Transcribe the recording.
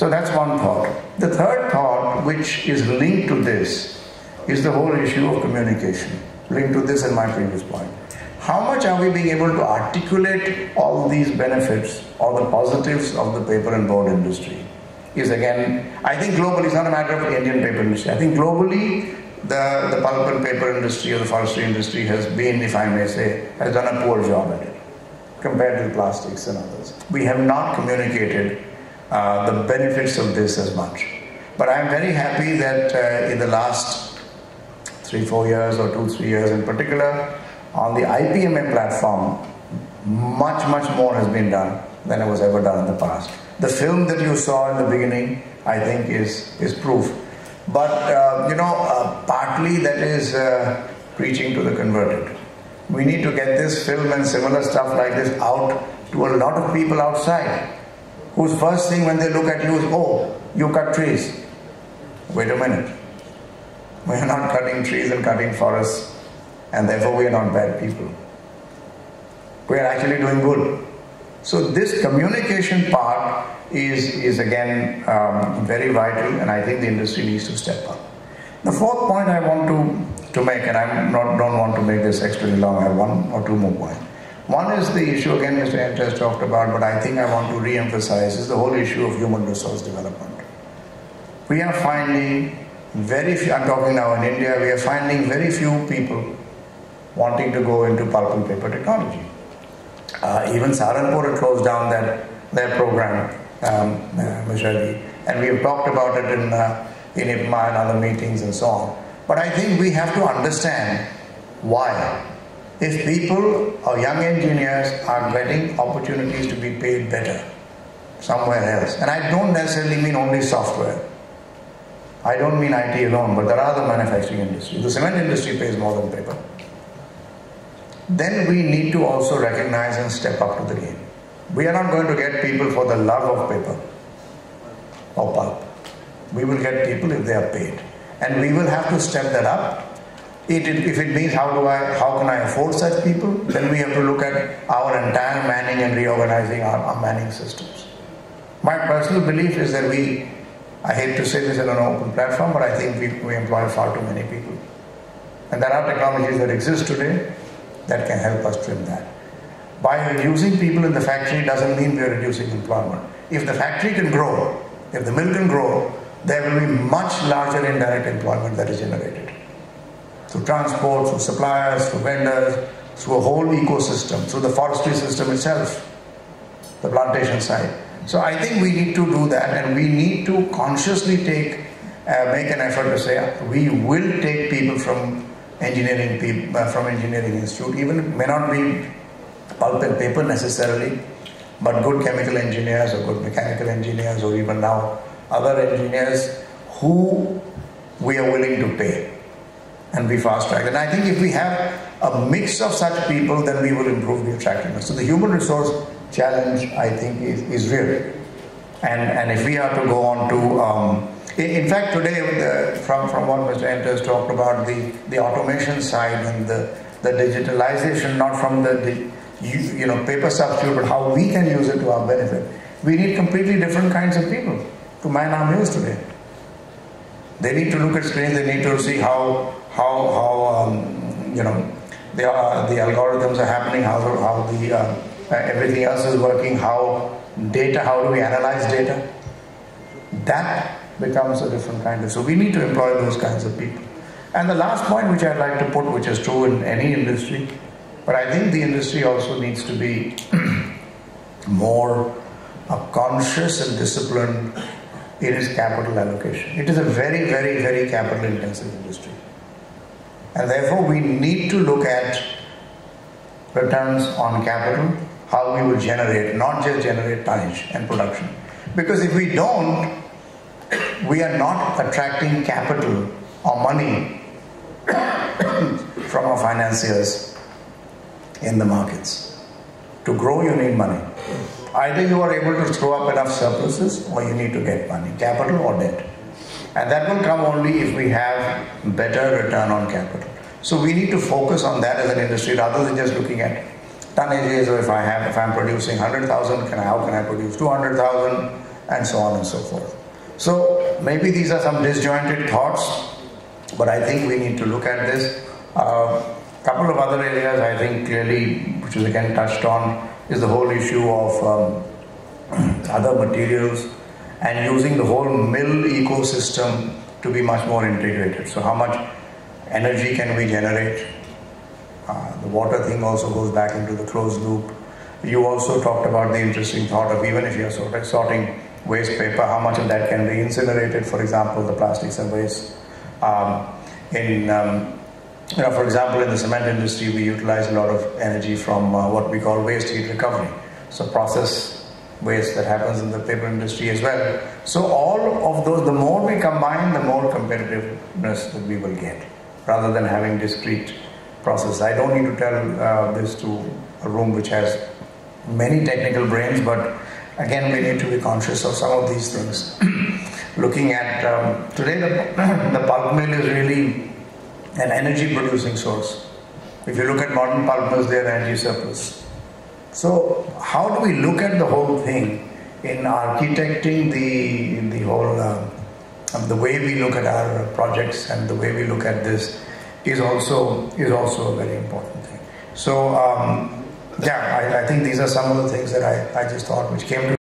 So that's one thought. The third thought, which is linked to this, is the whole issue of communication, linked to this and my previous point. How much are we being able to articulate all these benefits, all the positives of the paper and board industry? Is again, I think globally, it's not a matter of Indian paper industry. I think globally, the, the pulp and paper industry or the forestry industry has been, if I may say, has done a poor job at it compared to plastics and others. We have not communicated uh, the benefits of this as much. But I'm very happy that uh, in the last three, four years or two, three years in particular, on the IPMA platform, much, much more has been done than it was ever done in the past. The film that you saw in the beginning, I think, is, is proof. But, uh, you know, uh, partly that is uh, preaching to the converted. We need to get this film and similar stuff like this out to a lot of people outside whose first thing when they look at you is, oh, you cut trees. Wait a minute. We are not cutting trees and cutting forests, and therefore we are not bad people. We are actually doing good. So this communication part is, is again um, very vital, and I think the industry needs to step up. The fourth point I want to, to make, and I not, don't want to make this extremely long, I have one or two more points. One is the issue, again, Mr. Ent has talked about, but I think I want to re emphasize is the whole issue of human resource development. We are finding very few, I'm talking now in India, we are finding very few people wanting to go into pulp and paper technology. Uh, even Saharanpur had closed down that, their program, um, uh, and we have talked about it in, uh, in IPMA and other meetings and so on. But I think we have to understand why if people or young engineers are getting opportunities to be paid better somewhere else, and I don't necessarily mean only software. I don't mean IT alone, but there are other manufacturing industries. The cement industry pays more than paper. Then we need to also recognize and step up to the game. We are not going to get people for the love of paper or pulp. We will get people if they are paid. And we will have to step that up it, if it means how do I, how can I afford such people, then we have to look at our entire manning and reorganizing our, our manning systems. My personal belief is that we, I hate to say this in an open platform, but I think we, we employ far too many people. And there are technologies that exist today that can help us trim that. By reducing people in the factory doesn't mean we are reducing employment. If the factory can grow, if the mill can grow, there will be much larger indirect employment that is generated through transport, through suppliers, through vendors, through a whole ecosystem, through the forestry system itself, the plantation side. So I think we need to do that and we need to consciously take, uh, make an effort to say we will take people from engineering people, uh, from engineering institute, even it may not be pulp and paper necessarily, but good chemical engineers or good mechanical engineers or even now other engineers who we are willing to pay and be fast tracked. And I think if we have a mix of such people, then we will improve the attractiveness. So the human resource challenge, I think, is, is real. And, and if we are to go on to, um, in, in, fact, today, the, from, from what Mr. Enters talked about, the, the automation side and the, the digitalization, not from the, the you, you know, paper substitute, but how we can use it to our benefit. We need completely different kinds of people to man our mills today. They need to look at screens, they need to see how how how um, you know the uh, the algorithms are happening, how how the uh, everything else is working, how data, how do we analyze data? That becomes a different kind of. So we need to employ those kinds of people. And the last point, which I'd like to put, which is true in any industry, but I think the industry also needs to be more uh, conscious and disciplined in its capital allocation. It is a very, very, very capital intensive industry. And therefore, we need to look at returns on capital, how we will generate, not just generate tonnage and production. Because if we don't, we are not attracting capital or money from our financiers in the markets. To grow, you need money. Either you are able to throw up enough surpluses or you need to get money, capital or debt. And that will come only if we have better return on capital. So we need to focus on that as an industry rather than just looking at tonnages or if I have if I'm producing 100,000, can I, how can I produce 200,000? and so on and so forth. So maybe these are some disjointed thoughts, but I think we need to look at this. A uh, couple of other areas I think clearly, which is again touched on, is the whole issue of um, other materials and using the whole mill ecosystem to be much more integrated. So how much energy can we generate? Uh, the water thing also goes back into the closed loop. You also talked about the interesting thought of even if you're sort of sorting waste paper, how much of that can be incinerated, for example, the plastics and waste. Um, in, um, you know, for example, in the cement industry, we utilize a lot of energy from uh, what we call waste heat recovery. So process waste that happens in the paper industry as well. So all of those, the more we combine, the more competitiveness that we will get, rather than having discrete process. I don't need to tell uh, this to a room which has many technical brains, but again, we need to be conscious of some of these things. Looking at um, today, the, the pulp mill is really an energy producing source. If you look at modern pulp mills, they are energy surplus. So, how do we look at the whole thing in architecting the the whole uh, um, the way we look at our projects and the way we look at this is also is also a very important thing. So, um, yeah, I, I, think these are some of the things that I, I just thought which came to